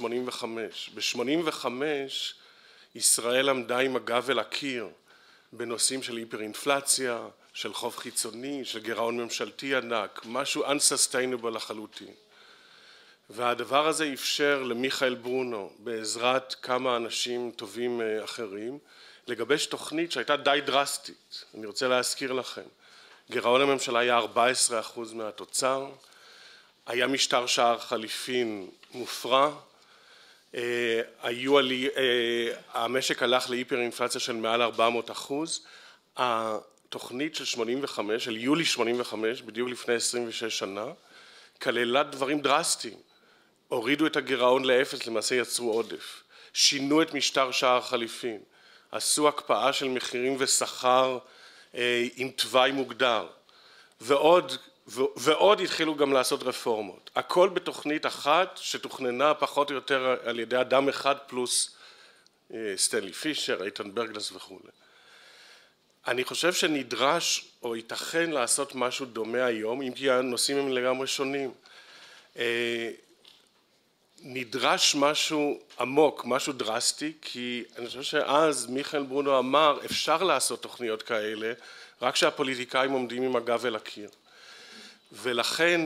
85. ב-85 ישראל עמדה עם הגב אל הקיר בנושאים של היפר-אינפלציה, של חוב חיצוני, של גירעון ממשלתי ענק, משהו unsustainable לחלוטין. והדבר הזה אפשר למיכאל ברונו בעזרת כמה אנשים טובים אחרים לגבש תוכנית שהייתה די דרסטית, אני רוצה להזכיר לכם, גירעון הממשלה היה 14 אחוז מהתוצר, היה משטר שער חליפין מופרע, היו עלי, המשק הלך להיפר אינפלציה של מעל 400 אחוז, התוכנית של 85, של יולי 85, בדיוק לפני 26 שנה, כללה דברים דרסטיים, הורידו את הגירעון לאפס, למעשה יצרו עודף, שינו את משטר שער חליפין, עשו הקפאה של מחירים ושכר עם תוואי מוגדר. ועוד ועוד התחילו גם לעשות רפורמות, הכל בתוכנית אחת שתוכננה פחות או יותר על ידי אדם אחד פלוס סטנלי פישר, איתן ברגלס וכולי. אני חושב שנדרש או ייתכן לעשות משהו דומה היום אם כי הנושאים הם לגמרי שונים. נדרש משהו עמוק, משהו דרסטי, כי אני חושב שאז מיכאל ברונו אמר אפשר לעשות תוכניות כאלה רק שהפוליטיקאים עומדים עם הגב אל הקיר ולכן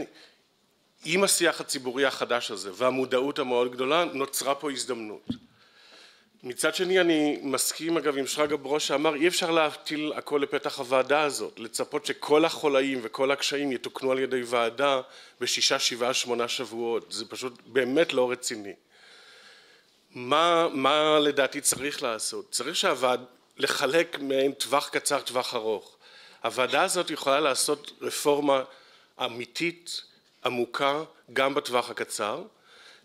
עם השיח הציבורי החדש הזה והמודעות המאוד גדולה נוצרה פה הזדמנות. מצד שני אני מסכים אגב עם שרגא ברוש שאמר אי אפשר להטיל הכל לפתח הוועדה הזאת. לצפות שכל החולאים וכל הקשיים יתוקנו על ידי ועדה בשישה שבעה שמונה שבועות. זה פשוט באמת לא רציני. מה מה לדעתי צריך לעשות? צריך שהוועד לחלק מעין טווח קצר טווח ארוך. הוועדה הזאת יכולה לעשות רפורמה אמיתית עמוקה גם בטווח הקצר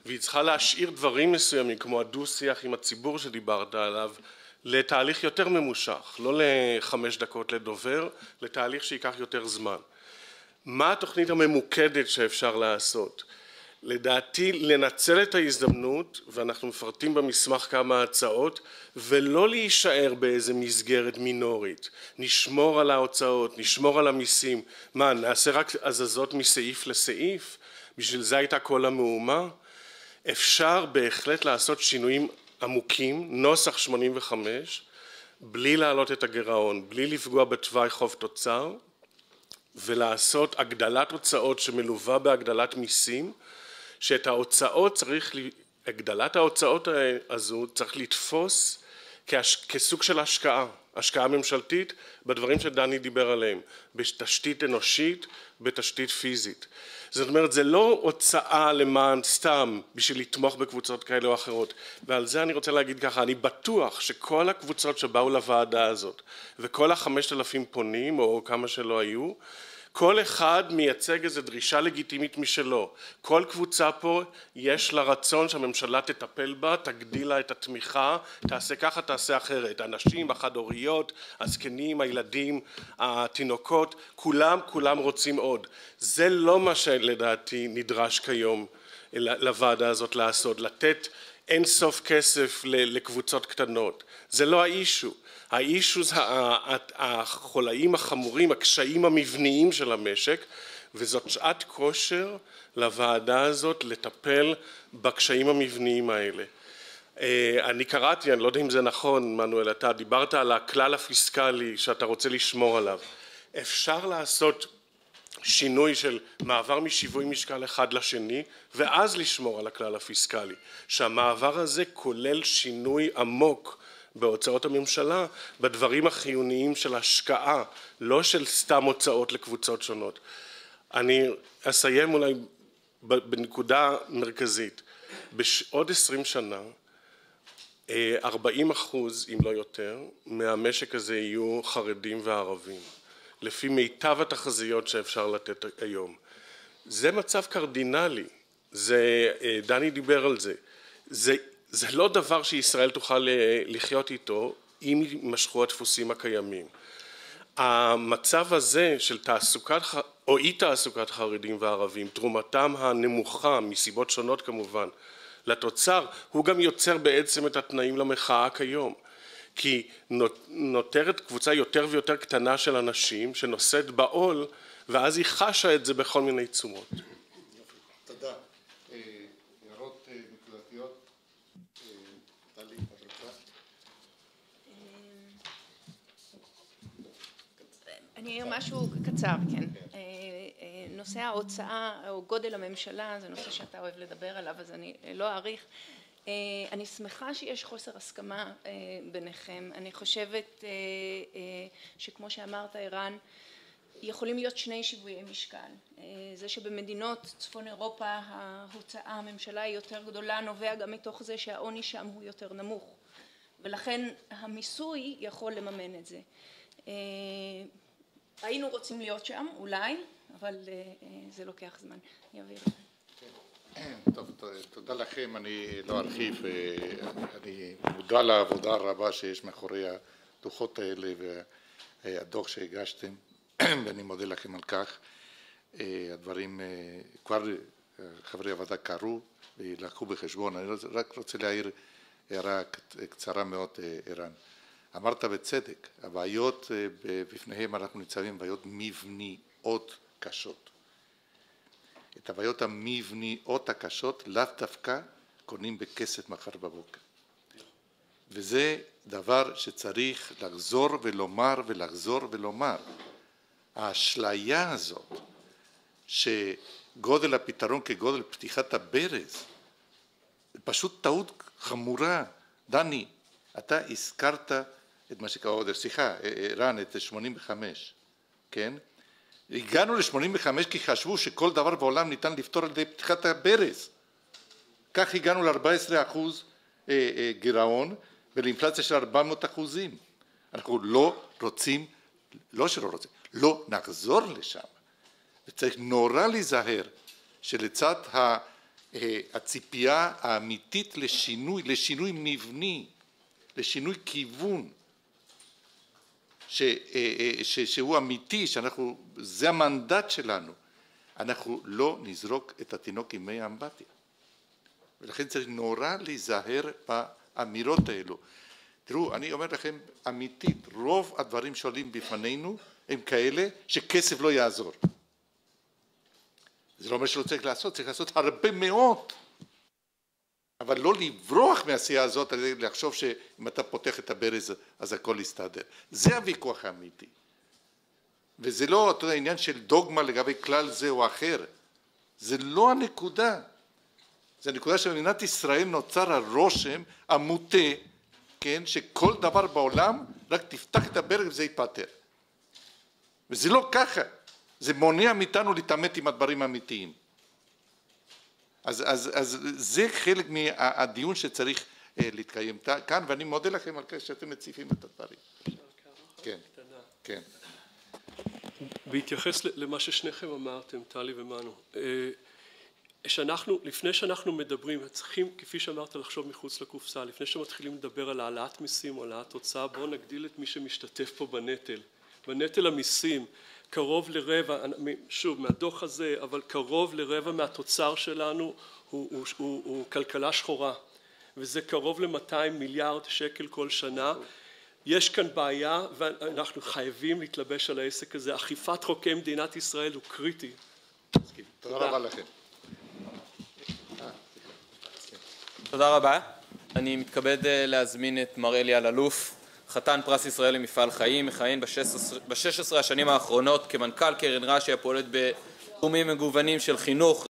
והיא צריכה להשאיר דברים מסוימים כמו הדו שיח עם הציבור שדיברת עליו לתהליך יותר ממושך לא לחמש דקות לדובר לתהליך שייקח יותר זמן. מה התוכנית הממוקדת שאפשר לעשות לדעתי לנצל את ההזדמנות ואנחנו מפרטים במסמך כמה הצעות ולא להישאר באיזה מסגרת מינורית. נשמור על ההוצאות נשמור על המיסים. מה נעשה רק הזזות מסעיף לסעיף? בשביל זה הייתה כל המהומה? אפשר בהחלט לעשות שינויים עמוקים נוסח שמונים וחמש בלי להעלות את הגירעון בלי לפגוע בתוואי חוב תוצר ולעשות הגדלת הוצאות שמלווה בהגדלת מיסים שאת ההוצאות צריך הגדלת ההוצאות הזו צריך לתפוס כסוג של השקעה השקעה ממשלתית בדברים שדני דיבר עליהם בתשתית אנושית בתשתית פיזית. זאת אומרת זה לא הוצאה למען סתם בשביל לתמוך בקבוצות כאלה או אחרות. ועל זה אני רוצה להגיד ככה אני בטוח שכל הקבוצות שבאו לוועדה הזאת וכל החמשת אלפים פונים או כמה שלא היו כל אחד מייצג איזו דרישה לגיטימית משלו. כל קבוצה פה יש לה רצון שהממשלה תטפל בה תגדיל לה את התמיכה תעשה ככה תעשה אחרת. הנשים החד הוריות הזקנים הילדים התינוקות כולם כולם רוצים עוד. זה לא מה שלדעתי נדרש כיום לוועדה הזאת לעשות לתת אין סוף כסף לקבוצות קטנות. זה לא האישו. האישו זה החולאים החמורים הקשיים המבניים של המשק וזאת שעת כושר לוועדה הזאת לטפל בקשיים המבניים האלה. אני קראתי אני לא יודע אם זה נכון מנואל אתה דיברת על הכלל הפיסקלי שאתה רוצה לשמור עליו. אפשר לעשות שינוי של מעבר משיווי משקל אחד לשני ואז לשמור על הכלל הפיסקלי. שהמעבר הזה כולל שינוי עמוק בהוצאות הממשלה בדברים החיוניים של השקעה לא של סתם הוצאות לקבוצות שונות. אני אסיים אולי בנקודה מרכזית. בעוד עשרים שנה ארבעים אחוז אם לא יותר מהמשק הזה יהיו חרדים וערבים לפי מיטב התחזיות שאפשר לתת היום. זה מצב קרדינלי. זה דני דיבר על זה. זה זה לא דבר שישראל תוכל לחיות איתו אם יימשכו הדפוסים הקיימים. המצב הזה של תעסוקת או אי תעסוקת חרדים וערבים תרומתם הנמוכה מסיבות שונות כמובן לתוצר הוא גם יוצר בעצם את התנאים למחאה כיום כי נותרת קבוצה יותר ויותר קטנה של אנשים שנושאת בעול ואז היא חשה את זה בכל מיני צורות. תודה. אה, הערות אה, נקודתיות? אה, טלי, את רוצה? אני אעיר משהו קצר, כן. נושא ההוצאה או גודל הממשלה זה נושא שאתה אוהב לדבר עליו אז אני לא אאריך אני שמחה שיש חוסר הסכמה ביניכם, אני חושבת שכמו שאמרת ערן יכולים להיות שני שיוויי משקל, זה שבמדינות צפון אירופה ההוצאה הממשלה היא יותר גדולה נובע גם מתוך זה שהעוני שם הוא יותר נמוך ולכן המיסוי יכול לממן את זה. היינו רוצים להיות שם אולי אבל זה לוקח זמן. אני אעביר. טוב, תודה לכם, אני לא ארחיב, אני מודע לעבודה הרבה שיש מאחורי הדוחות האלה והדוח שהגשתם ואני מודה לכם על כך. הדברים כבר חברי הוועדה קראו ולקחו בחשבון, אני רק רוצה להעיר הערה קצרה מאוד ערן. אמרת בצדק, הבעיות בפניהם אנחנו ניצבים בעיות מבניות קשות. את הבעיות המבניות הקשות לאו דווקא קונים בכסף מחר בבוקר. וזה דבר שצריך לחזור ולומר ולחזור ולומר. האשליה הזאת שגודל הפתרון כגודל פתיחת הברז פשוט טעות חמורה. דני, אתה הזכרת את מה שקרה, סליחה, רן, את 85, כן? הגענו ל-85 כי חשבו שכל דבר בעולם ניתן לפתור על ידי פתיחת הברז. כך הגענו ל-14 אחוז גירעון ולאינפלציה של 400 אחוזים. אנחנו לא רוצים, לא שלא רוצים, לא נחזור לשם. וצריך נורא להיזהר שלצד הציפייה האמיתית לשינוי, לשינוי מבני, לשינוי כיוון, ש, ש, שהוא אמיתי, שאנחנו, זה המנדט שלנו, אנחנו לא נזרוק את התינוק עם מי האמבטיה. ולכן צריך נורא להיזהר באמירות האלו. תראו, אני אומר לכם אמיתית, רוב הדברים שעולים בפנינו הם כאלה שכסף לא יעזור. זה לא אומר שלא צריך לעשות, צריך לעשות הרבה מאוד. אבל לא לברוח מהעשייה הזאת לחשוב שאם אתה פותח את הברז אז הכל יסתדר. זה הוויכוח האמיתי. וזה לא, אתה יודע, עניין של דוגמה לגבי כלל זה או אחר. זה לא הנקודה. זה הנקודה שבמדינת ישראל נוצר הרושם המוטה, כן, שכל דבר בעולם רק תפתח את הברז וזה ייפתר. וזה לא ככה. זה מונע מאיתנו להתעמת עם הדברים האמיתיים. אז, אז, אז זה חלק מהדיון שצריך להתקיים כאן ואני מודה לכם על כך שאתם מציפים את הדברים. כן, כן. בהתייחס למה ששניכם אמרתם, טלי ומנו, שאנחנו, לפני שאנחנו מדברים, צריכים כפי שאמרת לחשוב מחוץ לקופסה, לפני שמתחילים לדבר על העלאת מיסים או העלאת הוצאה, בואו נגדיל את מי שמשתתף פה בנטל, בנטל המיסים קרוב לרבע, שוב מהדוח הזה, אבל קרוב לרבע מהתוצר שלנו הוא, הוא, הוא, הוא כלכלה שחורה וזה קרוב ל-200 מיליארד שקל כל שנה. יש כאן בעיה ואנחנו חייבים להתלבש על העסק הזה. אכיפת חוקי מדינת ישראל הוא קריטי. תודה רבה לכם. תודה רבה. אני מתכבד להזמין את מר אלי אלאלוף חתן פרס ישראל למפעל חיים, מכהן ב-16 השנים האחרונות כמנכ"ל קרן רש"י הפועלת בתחומים מגוונים של חינוך